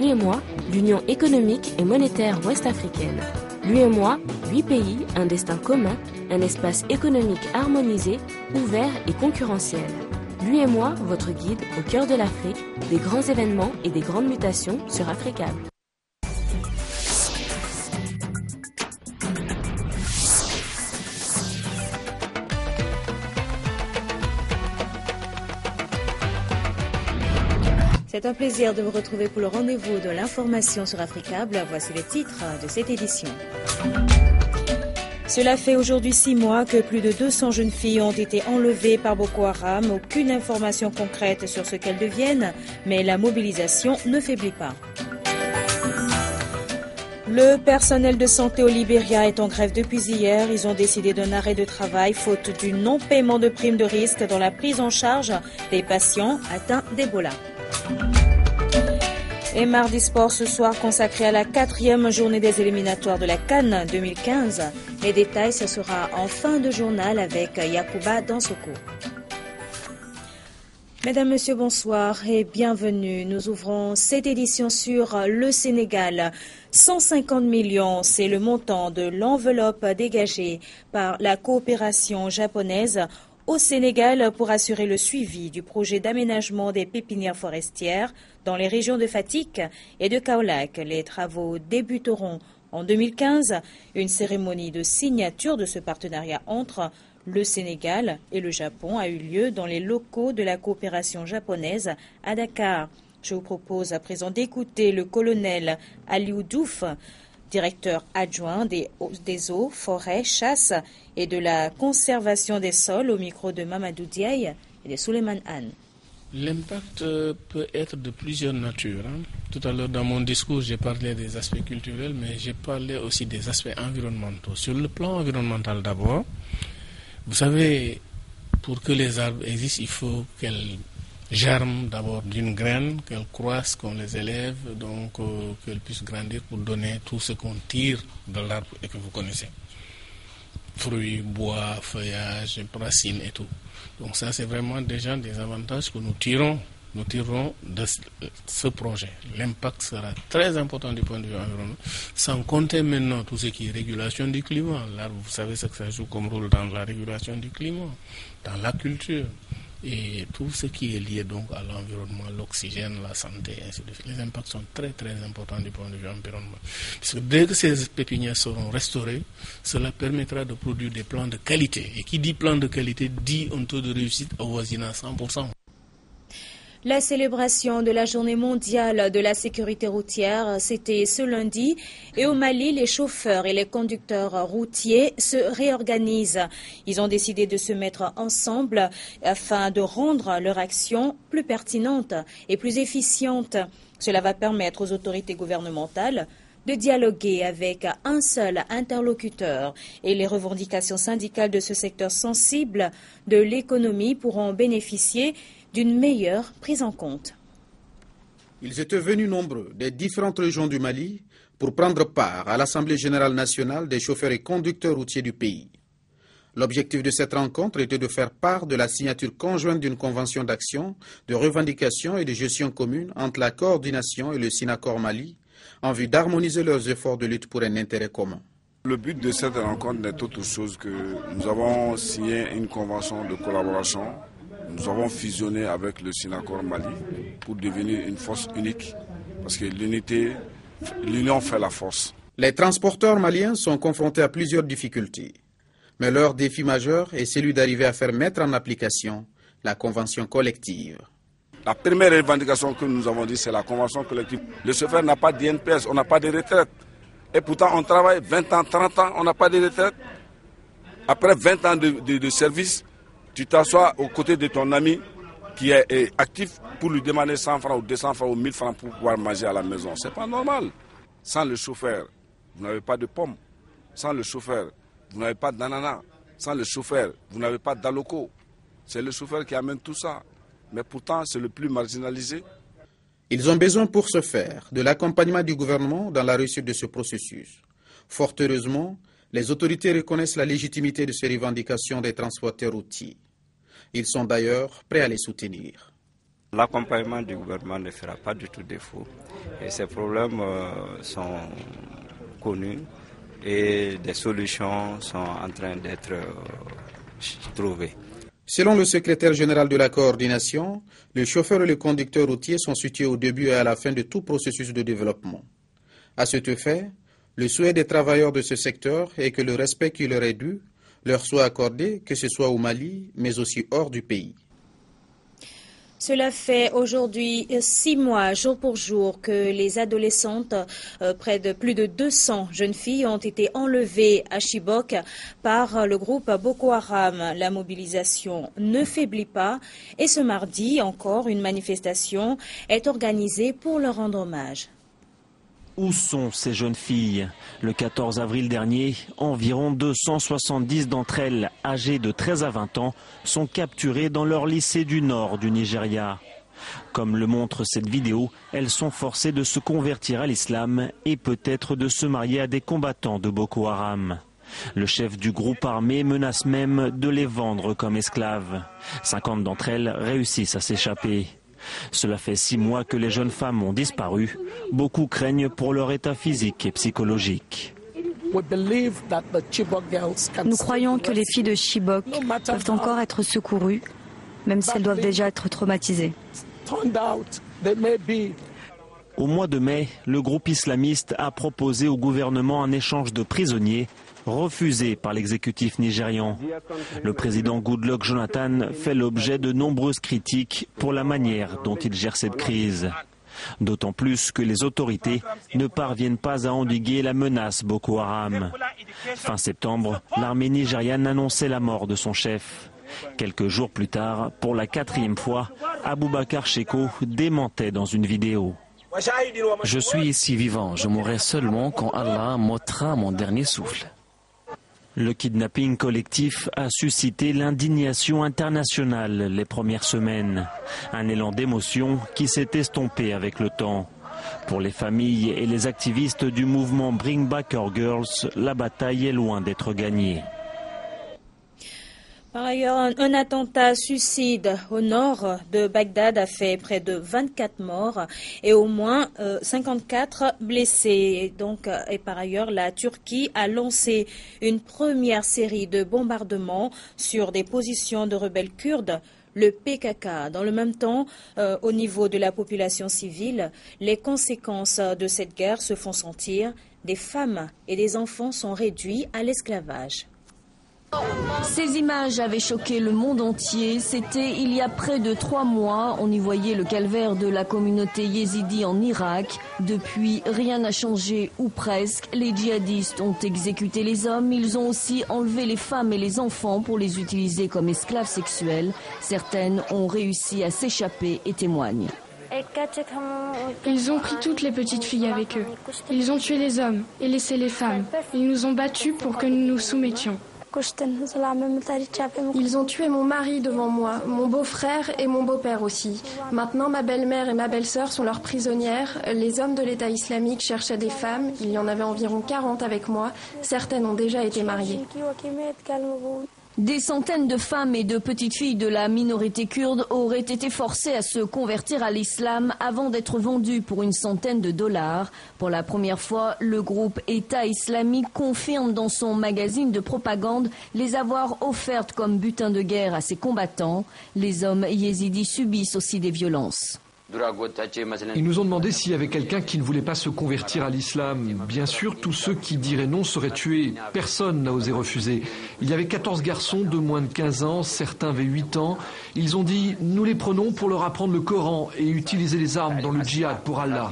l'UEMOA, l'Union économique et monétaire ouest-africaine. L'UEMOA, huit pays, un destin commun, un espace économique harmonisé, ouvert et concurrentiel. L'UEMOA, votre guide au cœur de l'Afrique, des grands événements et des grandes mutations sur Africable. C'est un plaisir de vous retrouver pour le rendez-vous de l'information sur Africable. Voici les titres de cette édition. Cela fait aujourd'hui six mois que plus de 200 jeunes filles ont été enlevées par Boko Haram. Aucune information concrète sur ce qu'elles deviennent, mais la mobilisation ne faiblit pas. Le personnel de santé au Libéria est en grève depuis hier. Ils ont décidé d'un arrêt de travail faute du non-paiement de primes de risque dans la prise en charge des patients atteints d'Ebola. Et mardi sport ce soir consacré à la quatrième journée des éliminatoires de la Cannes 2015. Les détails, ce sera en fin de journal avec Yakuba Dansoko. Mesdames, Messieurs, bonsoir et bienvenue. Nous ouvrons cette édition sur le Sénégal. 150 millions, c'est le montant de l'enveloppe dégagée par la coopération japonaise au Sénégal pour assurer le suivi du projet d'aménagement des pépinières forestières dans les régions de Fatick et de Kaolack. Les travaux débuteront en 2015. Une cérémonie de signature de ce partenariat entre le Sénégal et le Japon a eu lieu dans les locaux de la coopération japonaise à Dakar. Je vous propose à présent d'écouter le colonel Aliou Douf, directeur adjoint des, eaux, forêts, chasse et de la conservation des sols au micro de Mamadou Diaye et de Suleiman Anne. L'impact euh, peut être de plusieurs natures. Hein. Tout à l'heure, dans mon discours, j'ai parlé des aspects culturels, mais j'ai parlé aussi des aspects environnementaux. Sur le plan environnemental d'abord, vous savez, pour que les arbres existent, il faut qu'elles germent d'abord d'une graine, qu'elles croissent, qu'on les élève, donc euh, qu'elles puissent grandir pour donner tout ce qu'on tire de l'arbre et que vous connaissez. Fruits, bois, feuillages, racines et tout. Donc ça, c'est vraiment déjà des avantages que nous tirons, nous tirons de ce projet. L'impact sera très important du point de vue environnemental, sans compter maintenant tout ce qui est régulation du climat. L'arbre, vous savez ce que ça joue comme rôle dans la régulation du climat, dans la culture et tout ce qui est lié donc à l'environnement, l'oxygène, la santé, ainsi de suite. Les impacts sont très très importants du point de vue environnement. Parce que dès que ces pépinières seront restaurées, cela permettra de produire des plants de qualité. Et qui dit plan de qualité dit un taux de réussite avoisinant 100%. La célébration de la journée mondiale de la sécurité routière, c'était ce lundi. Et au Mali, les chauffeurs et les conducteurs routiers se réorganisent. Ils ont décidé de se mettre ensemble afin de rendre leur action plus pertinente et plus efficiente. Cela va permettre aux autorités gouvernementales de dialoguer avec un seul interlocuteur et les revendications syndicales de ce secteur sensible de l'économie pourront bénéficier d'une meilleure prise en compte. Ils étaient venus nombreux des différentes régions du Mali pour prendre part à l'Assemblée générale nationale des chauffeurs et conducteurs routiers du pays. L'objectif de cette rencontre était de faire part de la signature conjointe d'une convention d'action, de revendication et de gestion commune entre la coordination et le SINACOR Mali en vue d'harmoniser leurs efforts de lutte pour un intérêt commun. Le but de cette rencontre n'est autre chose que nous avons signé une convention de collaboration nous avons fusionné avec le Sinacor Mali pour devenir une force unique parce que l'unité, l'union fait la force. Les transporteurs maliens sont confrontés à plusieurs difficultés. Mais leur défi majeur est celui d'arriver à faire mettre en application la convention collective. La première revendication que nous avons dit, c'est la convention collective. Le chauffeur n'a pas d'INPS, on n'a pas de retraite. Et pourtant, on travaille 20 ans, 30 ans, on n'a pas de retraite. Après 20 ans de, de service, tu t'assois aux côtés de ton ami qui est, actif pour lui demander 100 francs ou 200 francs ou 1000 francs pour pouvoir manger à la maison. C'est pas normal. Sans le chauffeur, vous n'avez pas de pommes. Sans le chauffeur, vous n'avez pas d'ananas. Sans le chauffeur, vous n'avez pas d'aloco. C'est le chauffeur qui amène tout ça. Mais pourtant, c'est le plus marginalisé. Ils ont besoin pour ce faire de l'accompagnement du gouvernement dans la réussite de ce processus. Fort heureusement, les autorités reconnaissent la légitimité de ces revendications des transporteurs routiers. Ils sont d'ailleurs prêts à les soutenir. L'accompagnement du gouvernement ne fera pas du tout défaut. Et ces problèmes euh, sont connus et des solutions sont en train d'être euh, trouvées. Selon le secrétaire général de la coordination, les chauffeurs et les conducteurs routiers sont situés au début et à la fin de tout processus de développement. À ce fait, le souhait des travailleurs de ce secteur est que le respect qui leur est dû leur soit accordé, que ce soit au Mali, mais aussi hors du pays. Cela fait aujourd'hui six mois, jour pour jour, que les adolescentes, euh, près de plus de 200 jeunes filles, ont été enlevées à Chibok par le groupe Boko Haram. La mobilisation ne faiblit pas et ce mardi, encore, une manifestation est organisée pour leur rendre hommage. Où sont ces jeunes filles? Le 14 avril dernier, environ 270 d'entre elles, âgées de 13 à 20 ans, sont capturées dans leur lycée du nord du Nigeria. Comme le montre cette vidéo, elles sont forcées de se convertir à l'islam et peut-être de se marier à des combattants de Boko Haram. Le chef du groupe armé menace même de les vendre comme esclaves. 50 d'entre elles réussissent à s'échapper. Cela fait six mois que les jeunes femmes ont disparu. Beaucoup craignent pour leur état physique et psychologique. Nous croyons que les filles de Chibok peuvent encore être secourues, même si elles doivent déjà être traumatisées. Au mois de mai, le groupe islamiste a proposé au gouvernement un échange de prisonniers refusé par l'exécutif nigérian. Le président Goodluck Jonathan fait l'objet de nombreuses critiques pour la manière dont il gère cette crise. D'autant plus que les autorités ne parviennent pas à endiguer la menace Boko Haram. Fin septembre, l'armée nigériane annonçait la mort de son chef. Quelques jours plus tard, pour la quatrième fois, Aboubakar Sheko démentait dans une vidéo. Je suis ici vivant, je mourrai seulement quand Allah m'ôtera mon dernier souffle. Le kidnapping collectif a suscité l'indignation internationale les premières semaines. Un élan d'émotion qui s'est estompé avec le temps. Pour les familles et les activistes du mouvement Bring Back Our Girls, la bataille est loin d'être gagnée. Par ailleurs, un, attentat suicide au nord de Bagdad a fait près de 24 morts et au moins 54 euh, blessés. Donc, euh, et par ailleurs, la Turquie a lancé une première série de bombardements sur des positions de rebelles kurdes le PKK. Dans le même temps, euh, au niveau de la population civile, les conséquences de cette guerre se font sentir. Des femmes et des enfants sont réduits à l'esclavage. Ces images avaient choqué le monde entier. C'était il y a près de trois mois. On y voyait le calvaire de la communauté yézidi en Irak. Depuis, rien n'a changé, ou presque. Les djihadistes ont exécuté les hommes. Ils ont aussi enlevé les femmes et les enfants pour les utiliser comme esclaves sexuels. Certaines ont réussi à s'échapper et témoignent. Ils ont pris toutes les petites filles avec eux. Ils ont tué les hommes et laissé les femmes. Ils nous ont battus pour que nous nous soumettions. Ils ont tué mon mari devant moi, mon beau-frère et mon beau-père aussi. Maintenant, ma belle-mère et ma belle-sœur sont leurs prisonnières. Les hommes de l'État islamique cherchaient des femmes. Il y en avait environ 40 avec moi. Certaines ont déjà été mariées. Des centaines de femmes et de petites filles de la minorité kurde auraient été forcées à se convertir à l'islam avant d'être vendues pour une centaine de dollars. Pour la première fois, le groupe État islamique confirme dans son magazine de propagande les avoir offertes comme butin de guerre à ses combattants. Les hommes yézidis subissent aussi des violences. Ils nous ont demandé s'il y avait quelqu'un qui ne voulait pas se convertir à l'islam. Bien sûr, tous ceux qui diraient non seraient tués. Personne n'a osé refuser. Il y avait 14 garçons de moins de 15 ans, certains avaient 8 ans. Ils ont dit, nous les prenons pour leur apprendre le Coran et utiliser les armes dans le djihad pour Allah.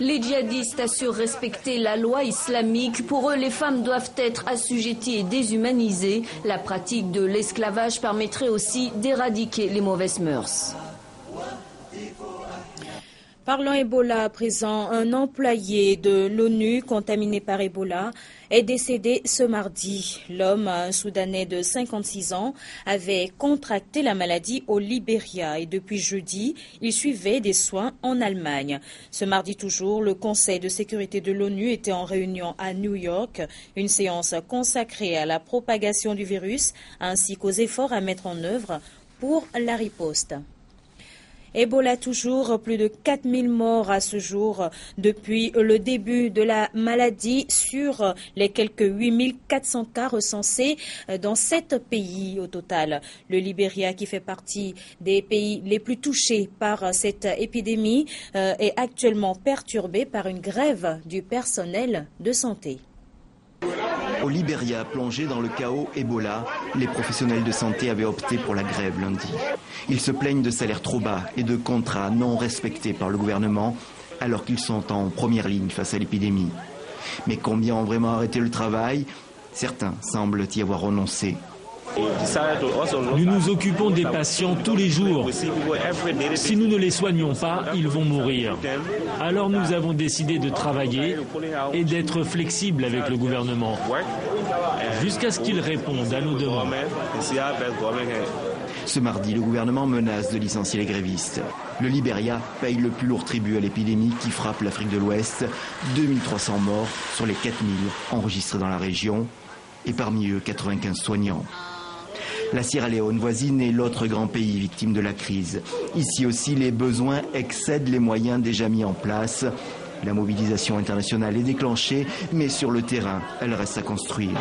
Les djihadistes assurent respecter la loi islamique. Pour eux, les femmes doivent être assujetties et déshumanisées. La pratique de l'esclavage permettrait aussi d'éradiquer les mauvaises mœurs. Parlant Ebola à présent, un employé de l'ONU contaminé par Ebola est décédé ce mardi. L'homme, un Soudanais de 56 ans, avait contracté la maladie au Libéria et depuis jeudi, il suivait des soins en Allemagne. Ce mardi toujours, le Conseil de sécurité de l'ONU était en réunion à New York, une séance consacrée à la propagation du virus ainsi qu'aux efforts à mettre en œuvre pour la riposte. Ebola toujours, plus de 4000 morts à ce jour depuis le début de la maladie sur les quelques 8400 cas recensés dans sept pays au total. Le Libéria, qui fait partie des pays les plus touchés par cette épidémie, euh, est actuellement perturbé par une grève du personnel de santé. Au Libéria, plongé dans le chaos Ebola, les professionnels de santé avaient opté pour la grève lundi. Ils se plaignent de salaires trop bas et de contrats non respectés par le gouvernement alors qu'ils sont en première ligne face à l'épidémie. Mais combien ont vraiment arrêté le travail? Certains semblent y avoir renoncé. Nous nous occupons des patients tous les jours. Si nous ne les soignons pas, ils vont mourir. Alors nous avons décidé de travailler et d'être flexibles avec le gouvernement jusqu'à ce qu'il réponde à nos demandes. Ce mardi, le gouvernement menace de licencier les grévistes. Le Libéria paye le plus lourd tribut à l'épidémie qui frappe l'Afrique de l'Ouest. 2300 morts sur les 4000 enregistrés dans la région et parmi eux 95 soignants. La Sierra Leone voisine est l'autre grand pays victime de la crise. Ici aussi, les besoins excèdent les moyens déjà mis en place. La mobilisation internationale est déclenchée, mais sur le terrain, elle reste à construire.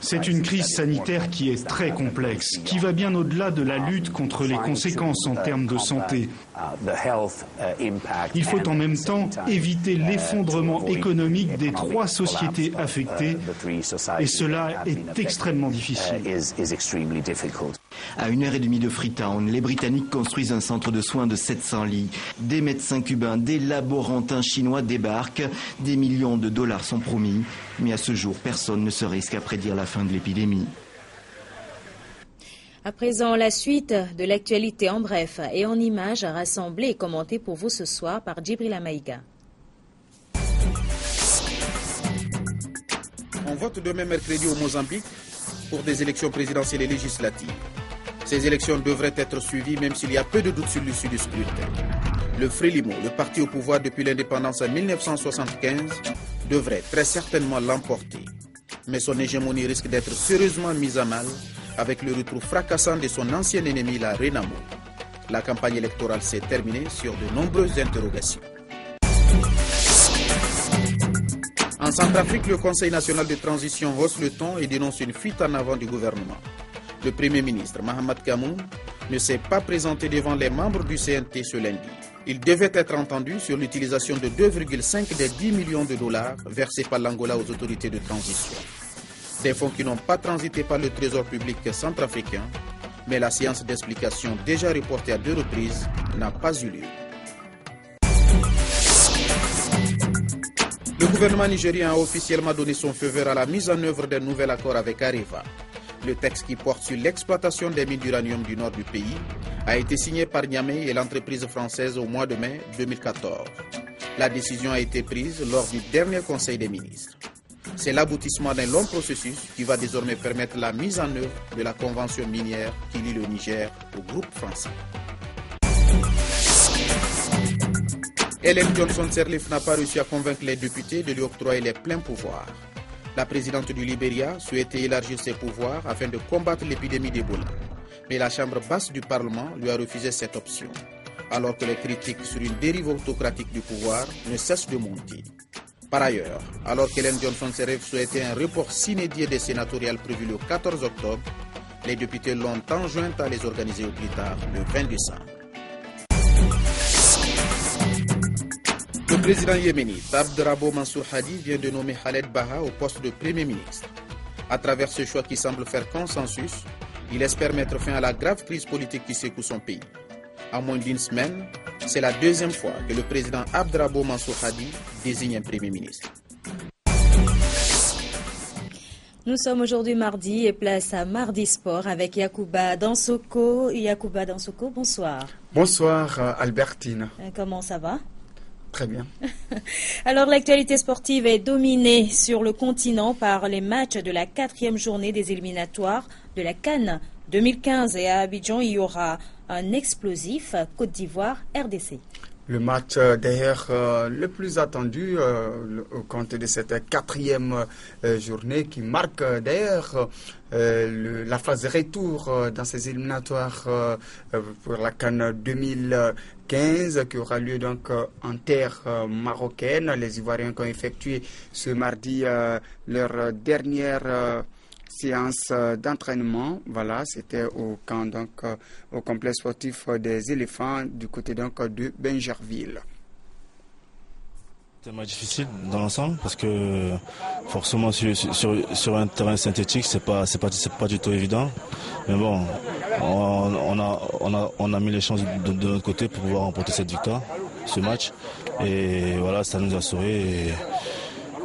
C'est une crise sanitaire qui est très complexe, qui va bien au-delà de la lutte contre les conséquences en termes de santé. Il faut en même temps éviter l'effondrement économique des trois sociétés affectées et cela est extrêmement difficile. À une heure et demie de Freetown, les Britanniques construisent un centre de soins de 700 lits. Des médecins cubains, des laborantins chinois débarquent. Des millions de dollars sont promis. Mais à ce jour, personne ne se risque à prédire la fin de l'épidémie. À présent, la suite de l'actualité en bref et en images rassemblée et commentée pour vous ce soir par Djibril Amaïga. On vote demain mercredi au Mozambique pour des élections présidentielles et législatives. Ces élections devraient être suivies même s'il y a peu de doutes sur l'issue du scrutin. Le Frélimo, le parti au pouvoir depuis l'indépendance en 1975, devrait très certainement l'emporter. Mais son hégémonie risque d'être sérieusement mise à mal avec le retour fracassant de son ancien ennemi, la Renamo. La campagne électorale s'est terminée sur de nombreuses interrogations. En Centrafrique, le Conseil national de transition hausse le ton et dénonce une fuite en avant du gouvernement. Le Premier ministre, Mahamat Kamou, ne s'est pas présenté devant les membres du CNT ce lundi. Il devait être entendu sur l'utilisation de 2,5 des 10 millions de dollars versés par l'Angola aux autorités de transition. Des fonds qui n'ont pas transité par le Trésor public centrafricain, mais la séance d'explication déjà reportée à deux reprises n'a pas eu lieu. Le gouvernement nigérien a officiellement donné son feu vert à la mise en œuvre d'un nouvel accord avec Areva. Le texte qui porte sur l'exploitation des mines d'uranium du nord du pays a été signé par Niamey et l'entreprise française au mois de mai 2014. La décision a été prise lors du dernier Conseil des ministres. C'est l'aboutissement d'un long processus qui va désormais permettre la mise en œuvre de la convention minière qui lie le Niger au groupe français. Hélène Johnson Sirleaf n'a pas réussi à convaincre les députés de lui octroyer les pleins pouvoirs. La présidente du Libéria souhaitait élargir ses pouvoirs afin de combattre l'épidémie d'Ebola. Mais la Chambre basse du Parlement lui a refusé cette option, alors que les critiques sur une dérive autocratique du pouvoir ne cessent de monter. Par ailleurs, alors qu'Hélène Johnson Sirleaf souhaitait un report s'inédié des sénatoriales prévu le 14 octobre, les députés l'ont enjoint à les organiser au plus tard le 20 décembre. Président yéménite Abdrabo Mansour Hadi vient de nommer Khaled Baha au poste de Premier ministre. À travers ce choix qui semble faire consensus, il espère mettre fin à la grave crise politique qui secoue son pays. En moins d'une semaine, c'est la deuxième fois que le président Abdrabo Mansour Hadi désigne un Premier ministre. Nous sommes aujourd'hui mardi et place à Mardi Sport avec Yacouba Dansoko. Yacouba Dansoko, bonsoir. Bonsoir Albertine. Comment ça va? Très bien. Alors l'actualité sportive est dominée sur le continent par les matchs de la quatrième journée des éliminatoires de la Cannes 2015 et à Abidjan il y aura un explosif Côte d'Ivoire RDC. Le match euh, d'ailleurs euh, le plus attendu euh, au compte de cette quatrième journée qui marque d'ailleurs la phase de retour dans ces éliminatoires pour la Cannes 2015 qui aura lieu donc en terre marocaine. Les Ivoiriens qui ont effectué ce mardi leur dernière séance euh, d'entraînement. Voilà, c'était au camp, donc, euh, au complexe sportif des éléphants du côté donc de Benjerville. C'est difficile dans l'ensemble parce que forcément sur, un terrain synthétique c'est pas c'est pas pas du tout évident. Mais bon, on, a, on, a, on a mis les chances de, notre côté pour pouvoir remporter cette victoire, ce match. Et voilà, ça nous a sauvés.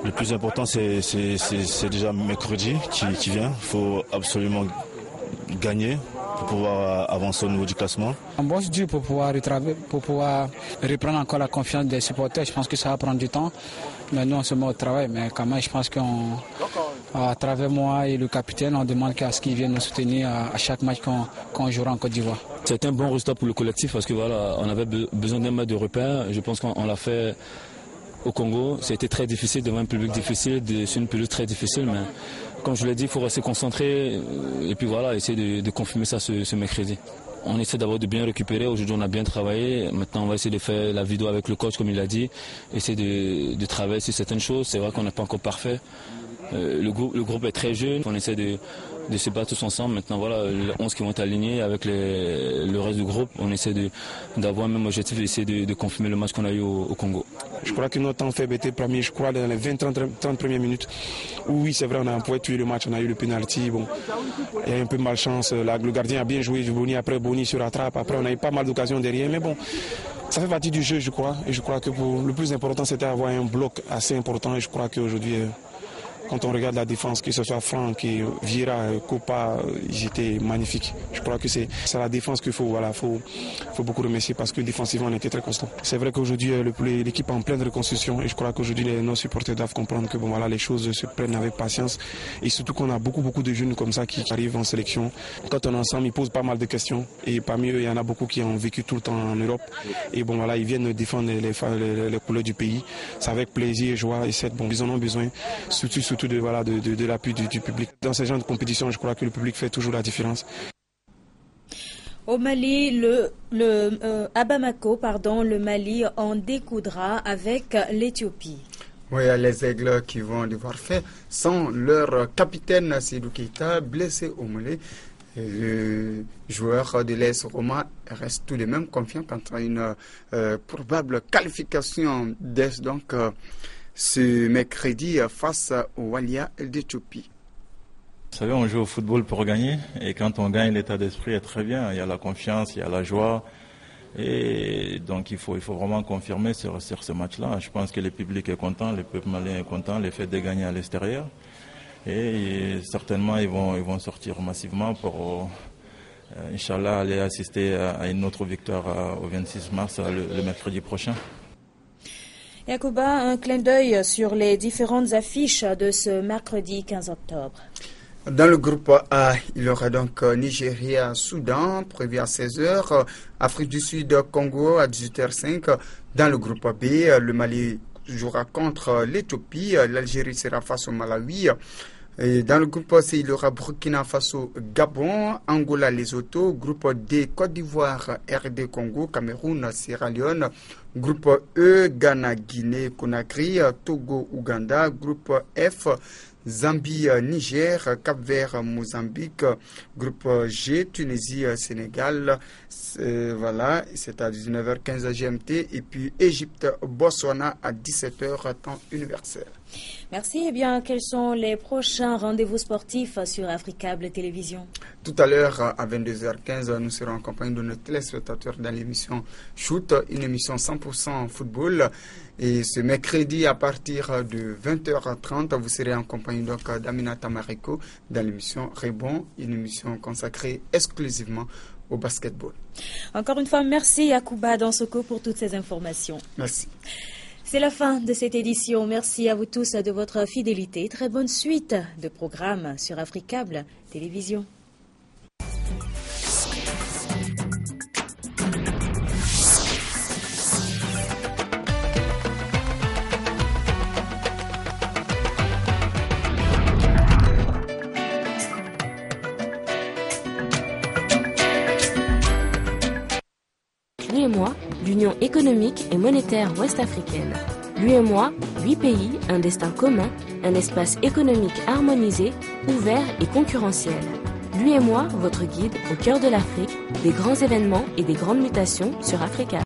Le plus important, c'est déjà mercredi qui, vient. Il faut absolument gagner pour pouvoir avancer au niveau du classement. Un bon dur pour pouvoir, pour pouvoir reprendre encore la confiance des supporters. Je pense que ça va prendre du temps. Mais nous, on se met au travail. Mais quand même, je pense qu'à travers moi et le capitaine, on demande qu'à ce qu'ils viennent nous soutenir à, chaque match qu'on jouera en Côte d'Ivoire. C'est un bon résultat pour le collectif parce que voilà, on avait besoin d'un match de repère. Je pense qu'on l'a fait au Congo. C'était très difficile devant un public difficile, c'est une période très difficile, mais comme je l'ai dit, il faut rester concentré euh, et puis voilà, essayer de, confirmer ça ce, mercredi. On essaie d'abord de bien récupérer. Aujourd'hui, on a bien travaillé. Maintenant, on va essayer de faire la vidéo avec le coach, comme il l'a dit. Essayer de, de travailler sur certaines choses. C'est vrai qu'on n'est pas encore parfait. Euh, le, groupe, le groupe est très jeune. On essaie de, de se battre tous ensemble. Maintenant, voilà, les 11 qui vont être alignés avec le reste du groupe. On essaie d'avoir un même objectif, d'essayer de, confirmer le match qu'on a eu au, Congo. Je crois que notre temps faible était premier, je crois, dans les 20-30 premières minutes. Oui, c'est vrai, on a peu tuer le match, on a eu le penalty. Bon, il y a un peu de malchance. Là, le gardien a bien joué, Boni, après Boni se rattrape. Après, on a eu pas mal d'occasions derrière. Mais bon, ça fait partie du jeu, je crois. Et je crois que le plus important, c'était avoir un bloc assez important. Et je crois qu'aujourd'hui, euh, quand on regarde la défense, que ce soit Franck, Vira, Copa, ils étaient magnifiques. Je crois que c'est la défense qu'il faut, voilà, faut, faut beaucoup remercier parce que défensivement on était très constant. C'est vrai qu'aujourd'hui euh, l'équipe est en pleine reconstruction et je crois qu'aujourd'hui nos supporters doivent comprendre que bon voilà les choses se prennent avec patience et surtout qu'on a beaucoup beaucoup de jeunes comme ça qui arrivent en sélection. Quand on est ensemble, ils posent pas mal de questions et parmi eux il y en a beaucoup qui ont vécu tout le temps en Europe et bon voilà ils viennent défendre les, les, couleurs du pays. C'est avec plaisir, joie et cette bon ils en ont besoin surtout surtout de, voilà, de, l'appui du, public. Dans ces genres de compétitions, je crois que le public fait toujours la différence. Au Mali, le, le euh, à Bamako, pardon, le Mali en découdra avec l'Éthiopie. Oui, les aigles qui vont devoir faire sans leur capitaine Sidou Keita, blessé au Mali. Le joueur de l'ES Roma reste tout de même confiant quant à une euh, probable qualification d'Est. Donc, euh, ce mercredi face au Walia d'Éthiopie. Vous savez, on joue au football pour gagner et quand on gagne, l'état d'esprit est très bien. Il y a la confiance, il y a la joie. Et donc il faut, il faut vraiment confirmer sur, ce match-là. Je pense que le public est content, le peuple malien est content, le fait de gagner à l'extérieur. Et, certainement ils vont, ils vont sortir massivement pour, euh, Inch'Allah, aller assister à, une autre victoire euh, au 26 mars, le mercredi prochain. Yacouba, un clin d'œil sur les différentes affiches de ce mercredi 15 octobre. Dans le groupe A, il y aura donc Nigeria, Soudan, prévu à 16h, Afrique du Sud, Congo à 18h05. Dans le groupe B, le Mali jouera contre l'Éthiopie, l'Algérie sera face au Malawi. Dans le groupe C, il y aura Burkina Faso, Gabon, Angola, Lesotho, groupe D, Côte d'Ivoire, RD Congo, Cameroun, Sierra Leone, groupe E, Ghana, Guinée, Conakry, Togo, Ouganda, groupe F, Zambie, Niger, Cap-Vert, Mozambique, groupe G, Tunisie, Sénégal, voilà, c'est à 19h15 GMT, et puis Égypte, Botswana à 17h temps universel. Merci. Eh bien, quels sont les prochains rendez-vous sportifs sur Africable Télévision? Tout à l'heure, à 22h15, nous serons en compagnie de nos téléspectateurs dans l'émission Shoot, une émission 100% football. Et ce mercredi, à partir de 20h30, vous serez en compagnie d'Amina Tamareko dans l'émission Rebond, une émission consacrée exclusivement au basketball. Encore une fois, merci Yakuba Dansoko pour toutes ces informations. Merci. C'est la fin de cette édition. Merci à vous tous de votre fidélité. Très bonne suite de programmes sur Africable Télévision. l'Union économique et monétaire ouest-africaine. Lui et moi, huit pays, un destin commun, un espace économique harmonisé, ouvert et concurrentiel. Lui et moi, votre guide au cœur de l'Afrique, des grands événements et des grandes mutations sur Africa.